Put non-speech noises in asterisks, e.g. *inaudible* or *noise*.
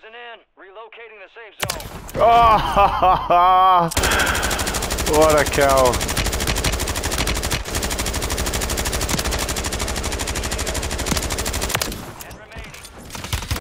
closing in. Relocating the safe zone. Oh, *laughs* what a cow.